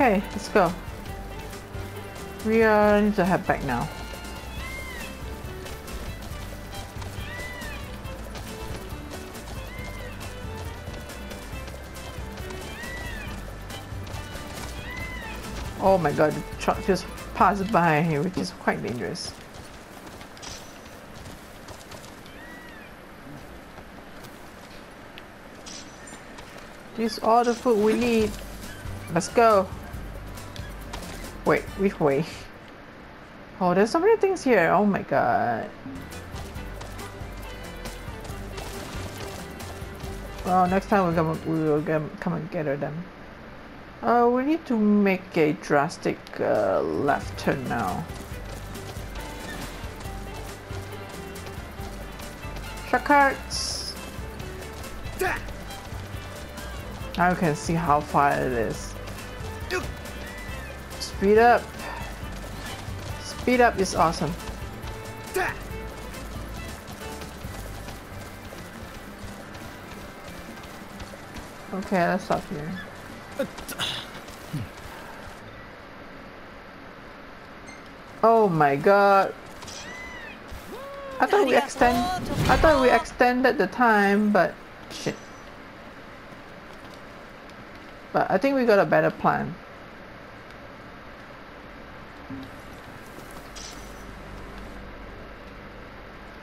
Okay, let's go. We uh, need to head back now. Oh my god, the truck just passed by, here, which is quite dangerous. This is all the food we need. Let's go. Wait, which way? Oh, there's so many things here. Oh my god. Well, next time we're gonna, we will come and gather them. Uh, we need to make a drastic uh, left turn now. Now you can see how far it is. Speed up! Speed up is awesome. Okay, let's stop here. Oh my god. I thought we extend I thought we extended the time, but shit. But I think we got a better plan.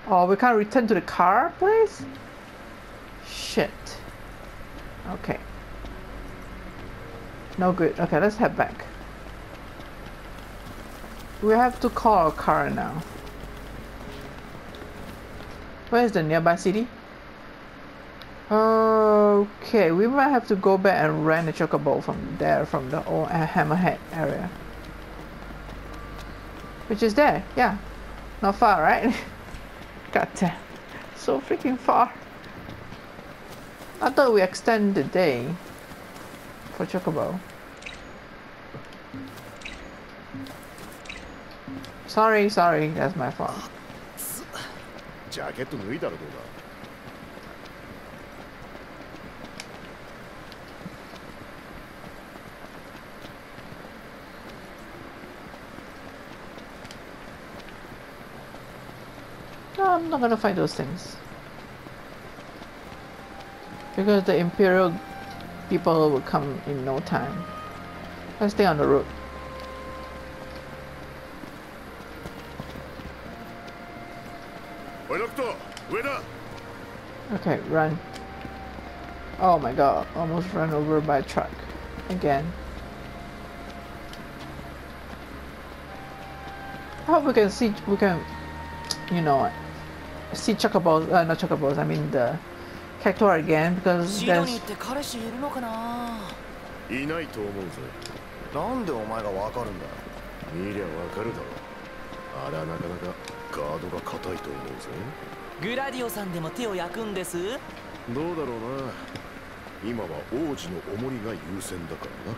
Oh, we can't return to the car please? Shit. Okay. No good. Okay, let's head back. We have to call a car now. Where's the nearby city? Okay, we might have to go back and rent a chocobo from there, from the old Hammerhead area. Which is there, yeah. Not far, right? God damn. So freaking far. I thought we extend the day for chocobo. Sorry, sorry, that's my fault. I'm not gonna fight those things. Because the Imperial people will come in no time. Let's stay on the road. Okay, run. Oh my god, almost run over by a truck. Again. I hope we can see, we can, you know, see chocobos, uh, not chocobos, I mean the Cactuar again because there's... いな？いと思うぜ。なんでお前がわかるんだ？見りゃわかるだろ。あれはなかなかガードが硬いと思うぜ。グラディオさんでも手を焼くんです？どうだろうな。今は王子の重りが優先だからな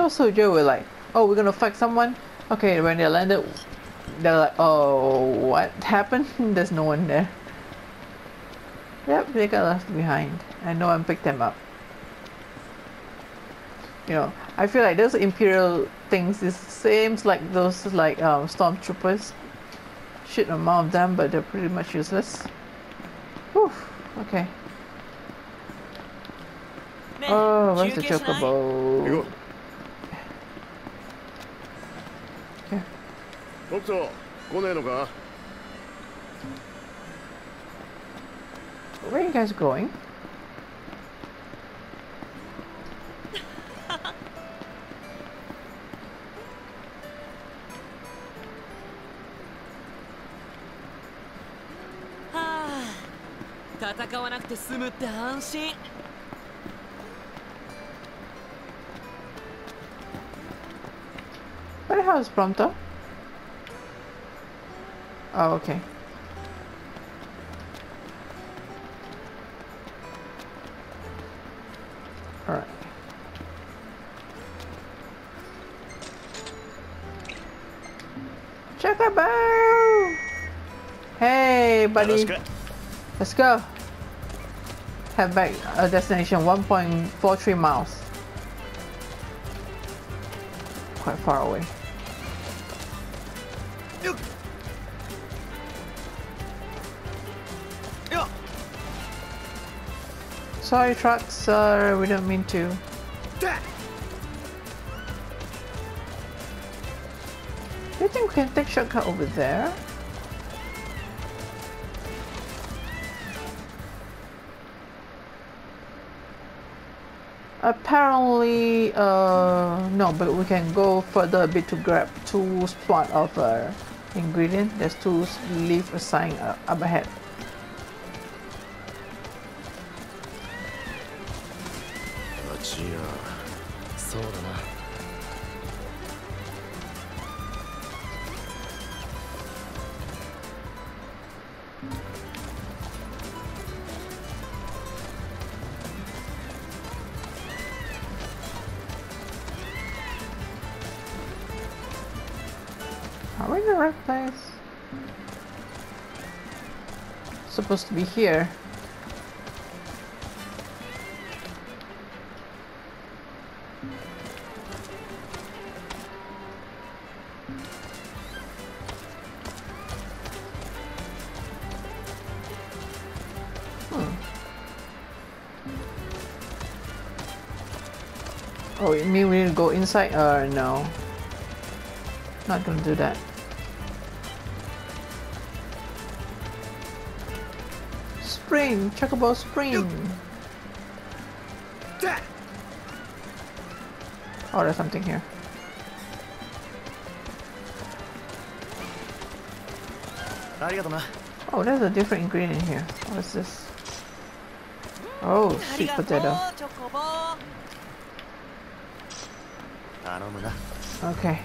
Those soldiers were like, oh, we're gonna fight someone? Okay, when they landed, they're like, oh, what happened? There's no one there. Yep, they got left behind, and no one picked them up. You know, I feel like those Imperial things is seems like those like um, stormtroopers. Shit amount of them, but they're pretty much useless. Whew, okay. Oh, where's the chocobo? 北斗来ねえのか Where are you guys going? Ah, 戦わなくて済むって安心。Where is Prompto? Oh, okay. Alright. Chocobo! Hey, buddy. Let's go. Let's go. Head back a destination 1.43 miles. Quite far away. Sorry, trucks, sir. We don't mean to. Do you think we can take shortcut over there? Apparently, uh, no, but we can go further a bit to grab two spot of uh, ingredient. There's two leaf assigned uh, up ahead. Right place? Supposed to be here. Hmm. Oh, you mean we need to go inside? Uh, no. Not gonna do that. Spring! Chocobo Spring! Oh, there's something here. Oh, there's a different ingredient here. What's this? Oh, sweet potato. Okay.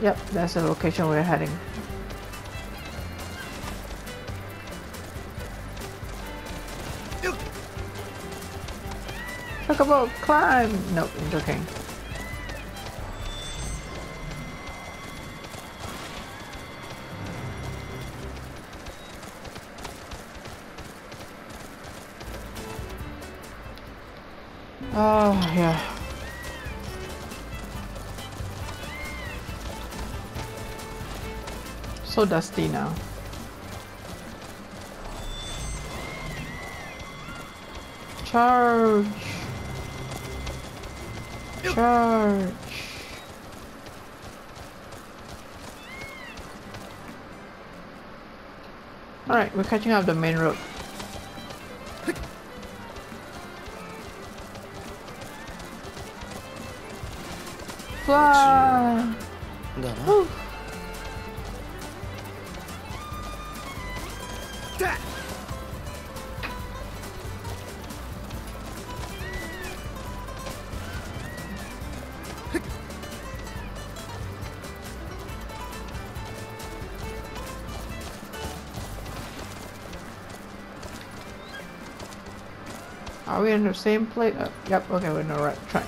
Yep, that's the location we're heading. Chocobo, climb! Nope, I'm joking. Oh, yeah. So dusty now. Charge! Charge! Alright, we're catching up the main road. Fly! Are we in the same place? Uh, yep, okay, we're in the right track.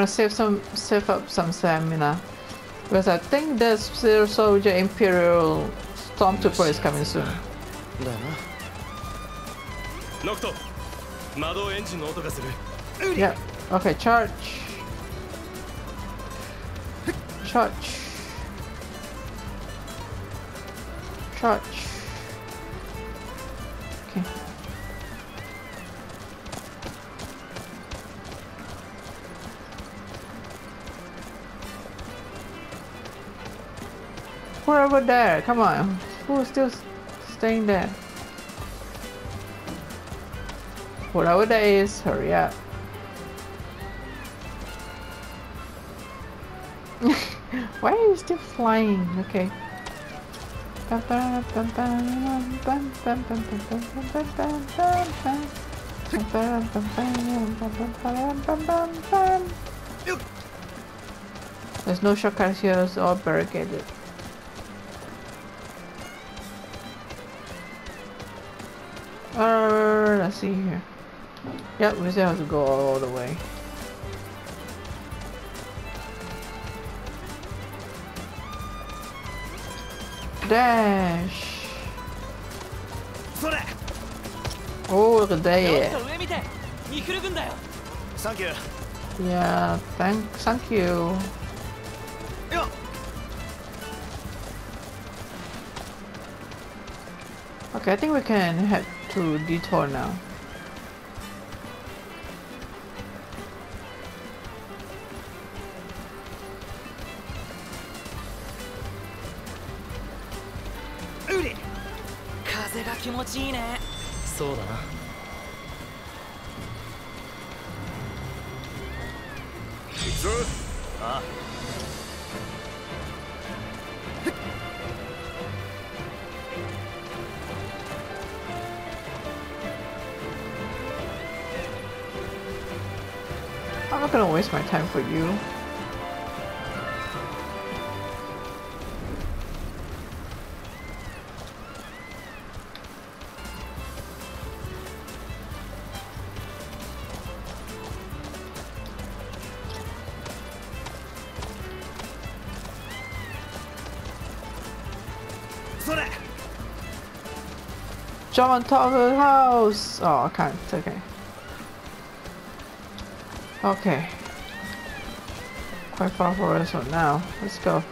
gonna save some save up some stamina. Because I think the Zero Soldier Imperial Stormtrooper is coming soon. Yeah. Okay, charge. Charge. over there? Come on. Who's still staying there? Whatever that is, hurry up. Why are you still flying? Okay. There's no shortcuts here, it's all barricaded. Uh, let's see here. Yep, we still have to go all the way. Dash! Oh, look at that! Yeah, thank, thank you. Okay, I think we can head to detour now.「ウリ!」風が気持ちいいねそうだな行くぞあ not gonna waste my time for you. Jump on top of the house! Oh, I can't. Okay. Okay. Quite far for us right now. Let's go.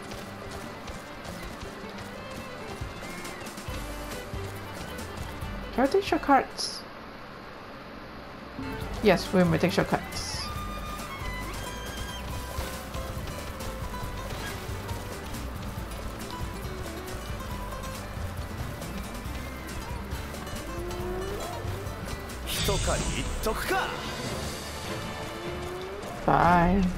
Can we take shortcuts? Yes, we may take shortcuts. Shortcut, Bye.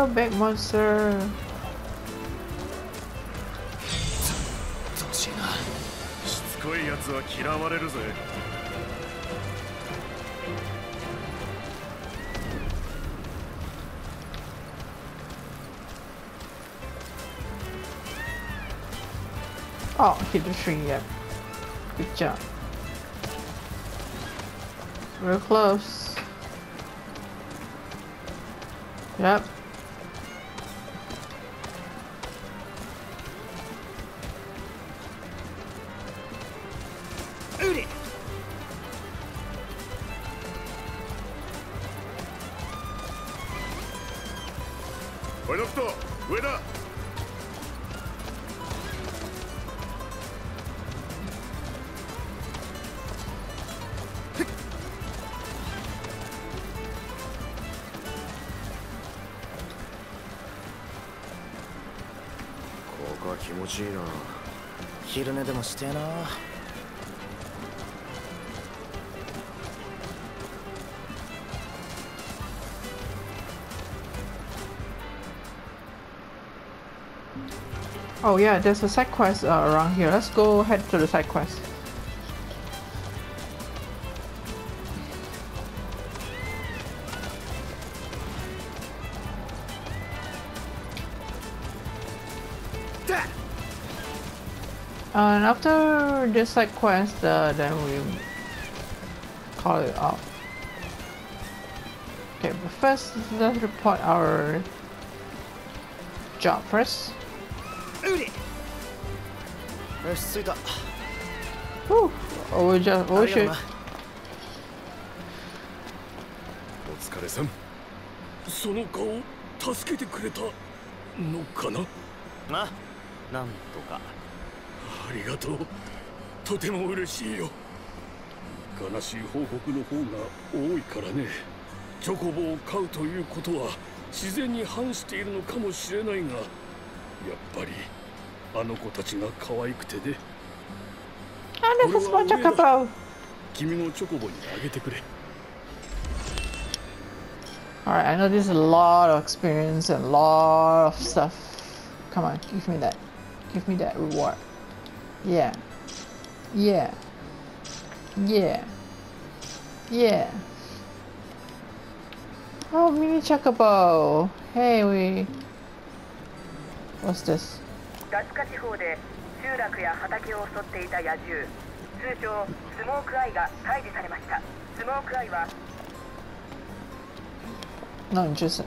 Go big monster! Oh, hit the tree, yep. Good job. Real close. Yep. ト上だここは気持ちいいな。昼寝でもしてえな Oh yeah, there's a side quest uh, around here. Let's go head to the side quest. And after this side quest, uh, then we call it off. Okay, but first let's report our job first. よし着いた. Oh, we りがとう should なお疲れさん。その顔助けてくれたのかな？ななんとか。ありがとう。とても嬉しいよ。悲しい報告の方が多いからね。チョコボを飼うということは自然に反しているのかもしれないがやっぱり あの子たちが可愛くてね And this is my chocobo. 君のチョコボにあげてくれ Alright, I know this is a lot of experience and a lot of stuff. Come on, give me that. Give me that reward. Yeah. Yeah. Yeah. Yeah. Oh, mini chocobo. Hey, we. What's this? ダツカ地方で集落や畑を襲っていた野獣通称スモークアイが退治されましたスモークアイは No interested.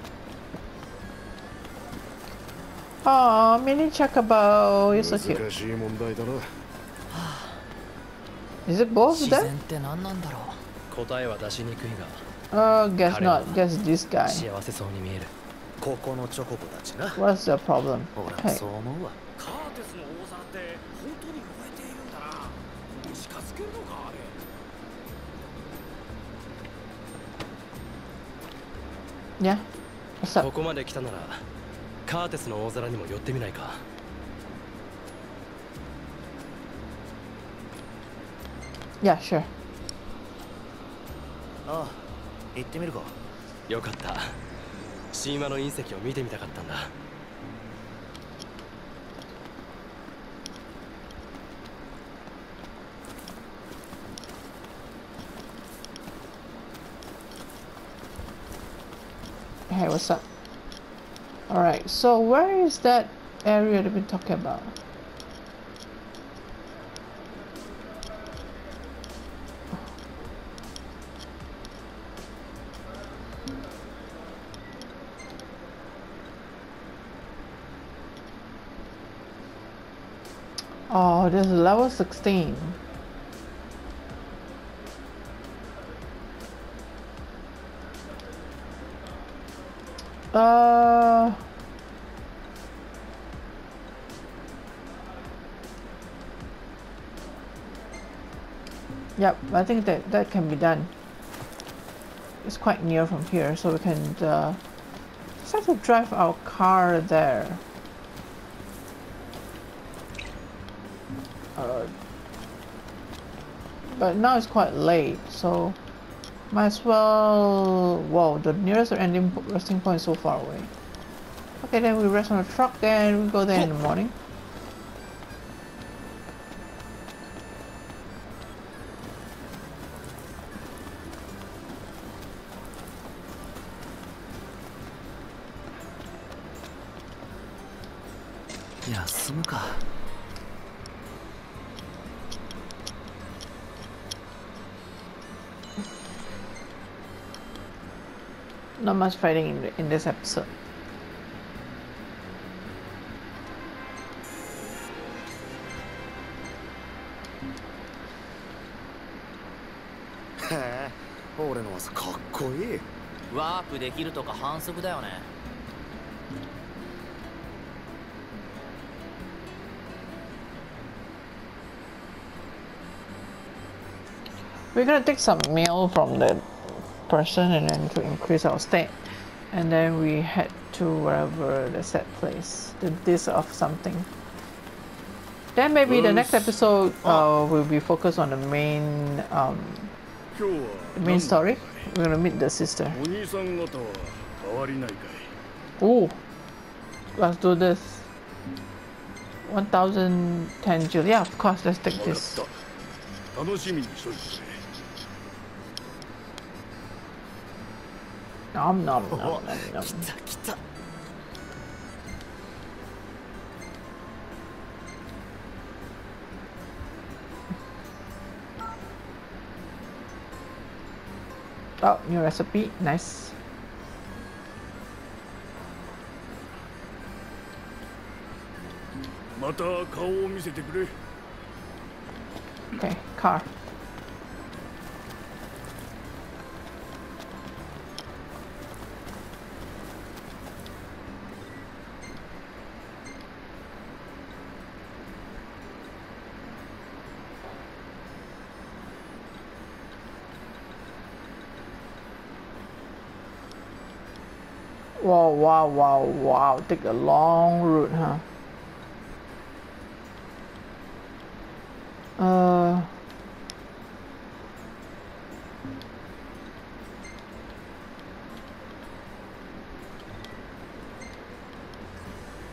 Oh, mini chocobo. You're so cute. 難しい問題だな Is it both 自 of 然?って何なんだろう答えは出しにくいが Oh, guess not. Guess this guy. 幸せそうに見えるここのチョコボたちな What's the problem? そう思うわカ Yeah. What's こ?こまで来たならカーテスの大皿にも寄ってみないか Yeah, sure. ああ行ってみるかよかった神話の隕石を見てみたかったんだ Hey, what's up? Alright, so where is that area that we're talking about? Oh, this is level 16. Uh. Yep, I think that that can be done. It's quite near from here, so we can uh, just have to drive our car there. Uh, but now it's quite late, so might as well. Whoa, the nearest ending resting point is so far away. Okay, then we rest on the truck, then we go there in the morning. Not much fighting in, in this episode. へえ俺の技かっこいいワープできるとか反則だよね We're gonna take some mail from the person and then to increase our state. And then we head to wherever the set place, the disc of something. Then maybe the next episode uh, will be focused on the main um, the main story. We're gonna meet the sister. Oh, let's do this. 1010 jewels. Yeah, of course, let's take this. Nom nom nom nom nom. Oh, oh new recipe, nice. Okay, car. Wow, wow, wow, wow. Take a long route, huh? Uh...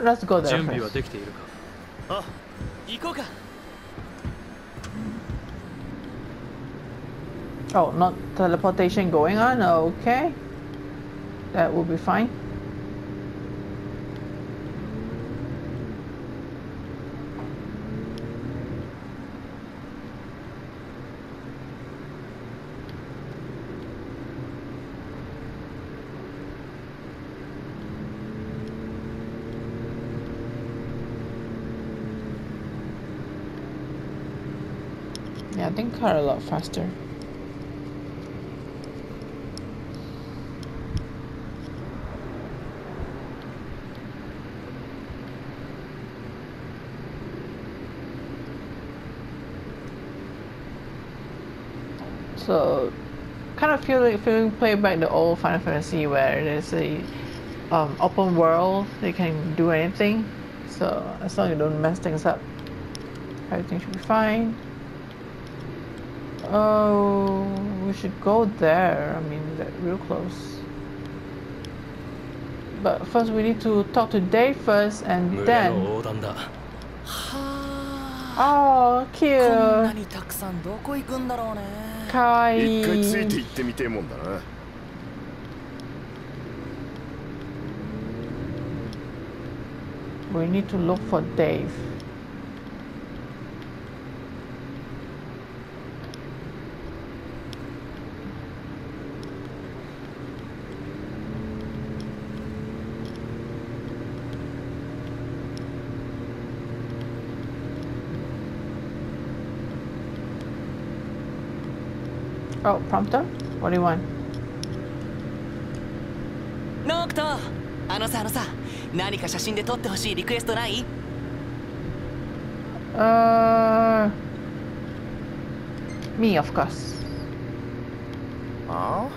Let's go there first. Ah, oh, not teleportation going on? Okay. That will be fine. Yeah, I think car a lot faster. So, kind of feel like feeling play back the old Final Fantasy where there's a um, open world, they can do anything. So as long as you don't mess things up, everything should be fine. Oh, we should go there. I mean, real close. But first, we need to talk to Dave first, and then. Oh, cute. にたくさんどこ行くんだろうね一回ついて Kawaii. 行ってみてえもんだな We need to look for Dave. Oh, prompter? What do you want? ノクトあのさあのさ何か写真で撮ってほしいリクエストない？Uh, me, of course. あ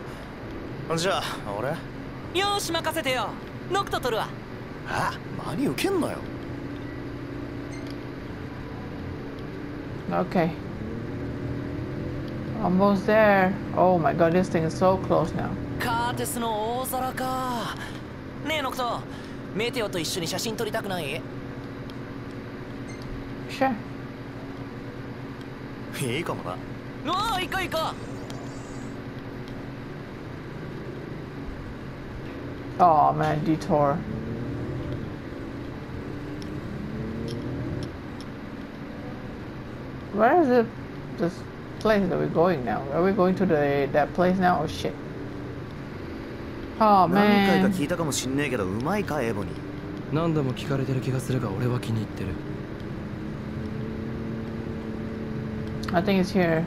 あじゃあ俺？よーし任せてよノクト撮るわあ真に受けんなよ？Okay. Almost there. Oh my god, this thing is so close now. カーテスの大皿かねえノクトメテオと一緒に写真撮りたくない Sure. いいかもなおお行こう行こ Oh man, detour. Where is it? This place that we're going now? Are we going to the that place now? Oh shit. Oh 何回か man. 聞いたかもしんねえけどうまいかエボニー何度も聞かれてる気がするが俺は気に入ってる I think it's here.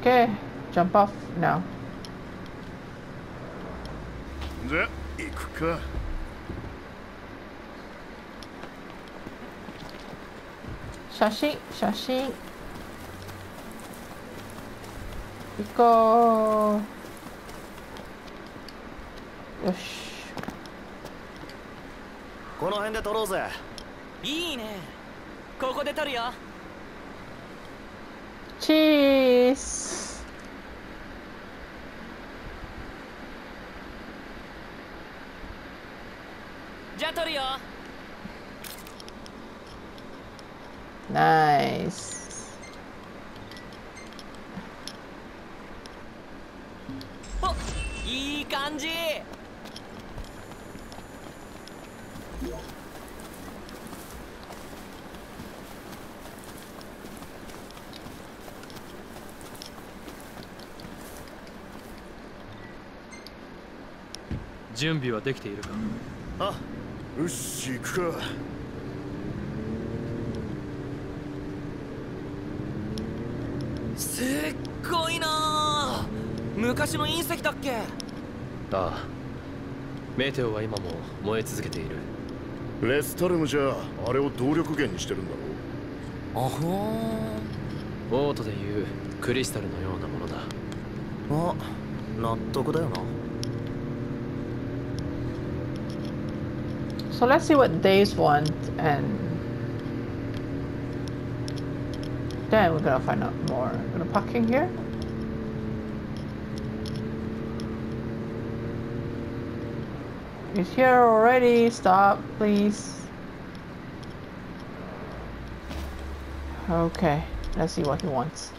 Okay, jump off now. じゃ行くか 写真写真。行こう。よし。この辺で撮ろうぜ。いいね。ここで撮るよ。チーズ。じゃあ撮るよ。Nice. Oh, いい感じ。準備はできているか？あ、うっし行くか。昔の隕石だっけ？ああ。メテオは今も燃え続けている。レスタルムじゃあれを動力源にしてるんだろあほオートでいうクリスタルのようなものだ。ーあ納得だよな。So let's see what Days want and then we're gonna find out more. Gonna park in here? He's here already. Stop, please. Okay, let's see what he wants.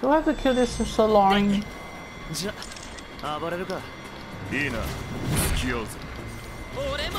Do I have to kill this Soloring? じゃ暴れるかいいな付き合うぜ俺も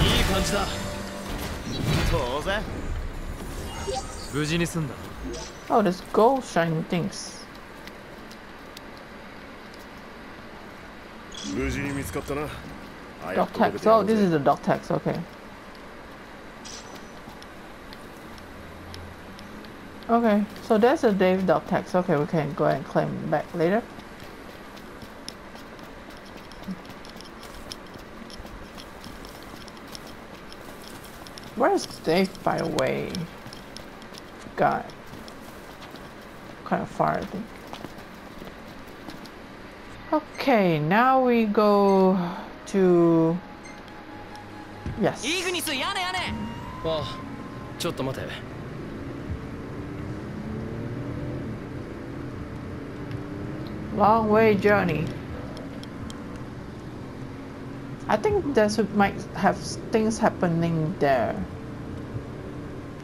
いい感じだ当然無事に済んだ Oh, there's gold shiny things. 無事に見つかったな Dog tags. Oh, this is the dog tags. Okay. Okay, so there's a Dave dog tags. Okay, we can go ahead and claim back later. Where is Dave, by the way? God. Kind of far, I think. Okay, now we go to. Yes. イーグニス屋根屋根ああちょっと待て Long way journey. I think there's might have things happening there.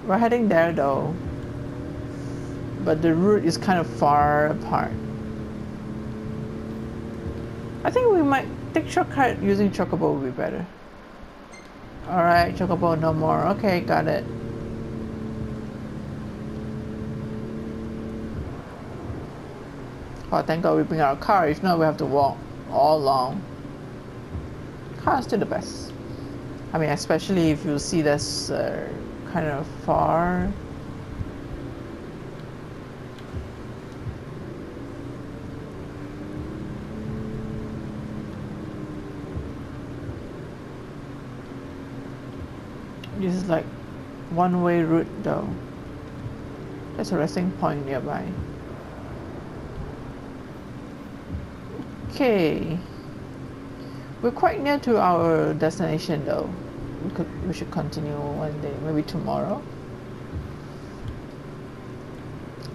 We're heading there though. But the route is kind of far apart. I think we might take shortcut using Chocobo would be better. Alright, Chocobo no more. Okay, got it. Oh, thank God we bring our car. If not, we have to walk all along. Car is still the best. I mean, especially if you see this uh, kind of far. This is like one-way route though. There's a resting point nearby. Okay. We're quite near to our destination though. We could we should continue one day, maybe tomorrow.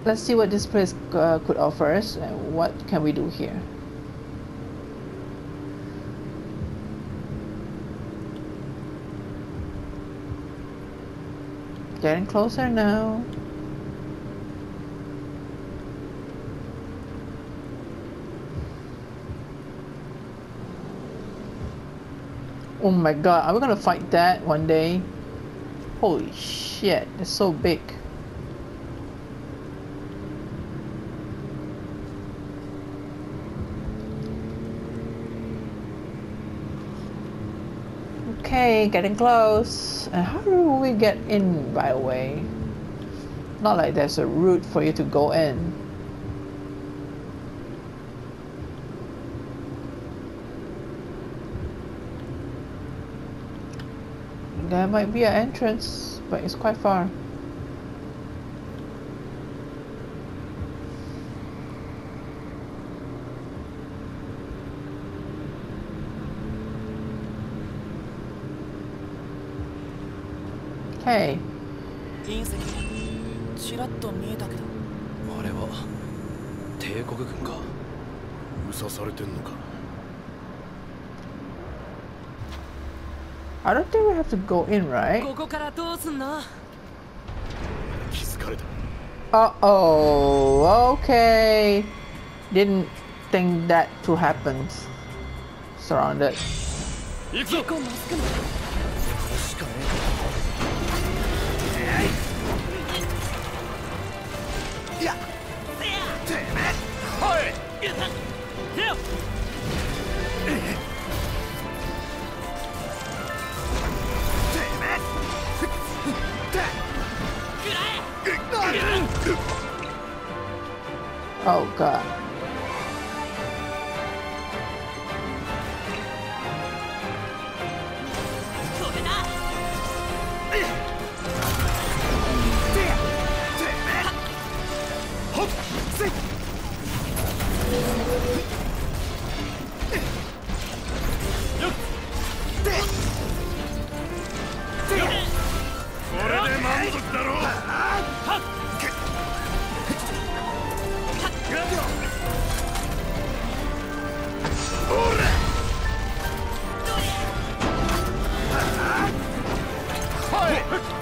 Let's see what this place uh, could offer us and what can we do here. Getting closer now. Oh my god, are we gonna fight that one day? Holy shit, it's so big. Okay, getting close. And how do we get in, by the way? Not like there's a route for you to go in. There might be an entrance, but it's quite far. Okay. have to go in, right? Uh-oh, okay. Didn't think that to happen. Surrounded. Yeah. Oh, God. it!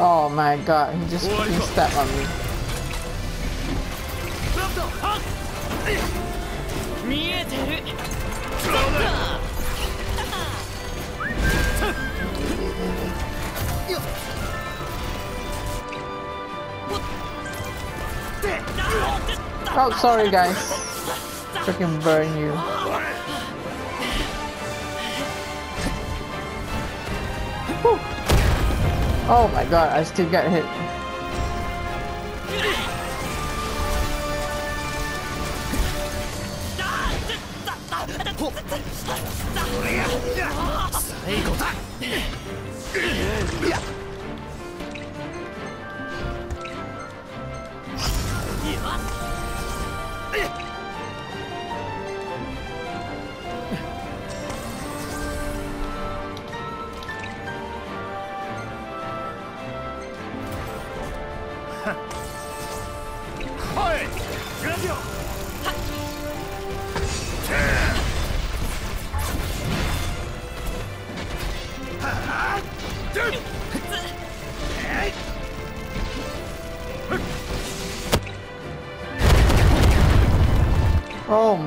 Oh my god, he just he stepped on me. Oh, sorry guys. Freaking burn you. Oh my god, I still got hit.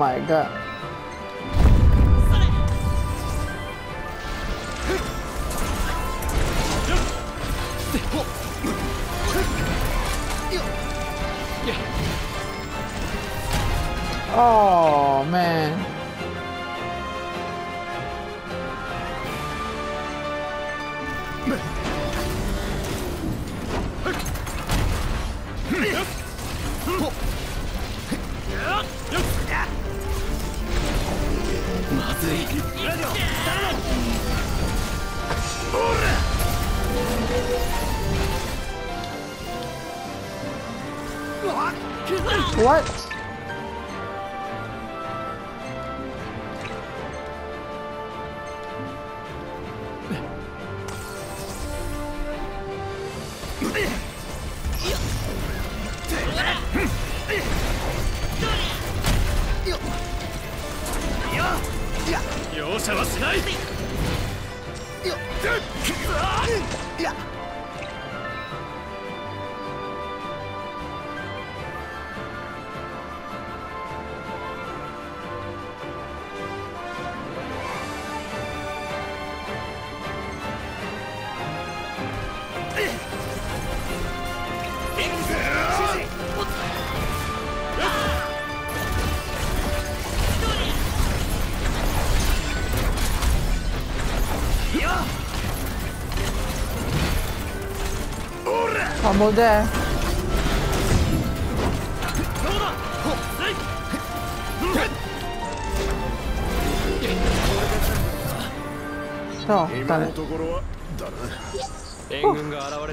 my god. 赦はしない。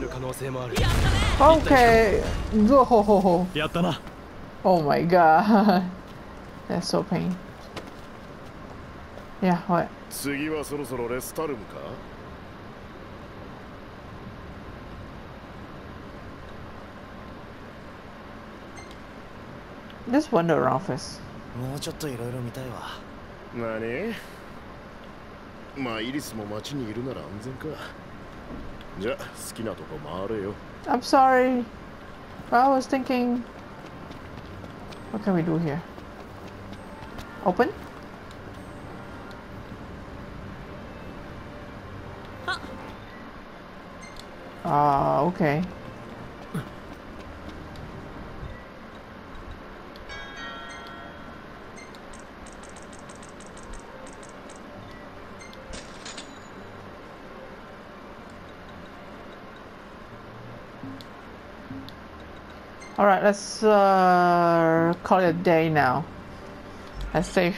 可能性もある Okay. な Oh my god. That's so pain. Yeah, what? 次はそろそろレスタルムか Just wander around first. もうちょっといろいろ見たいわ何まあイリスも町にいるなら安全かじゃ好きなとこ回れよ I'm sorry. I was thinking. What can we do here? Open? Ah, okay. Alright, let's uh, call it a day now. Let's save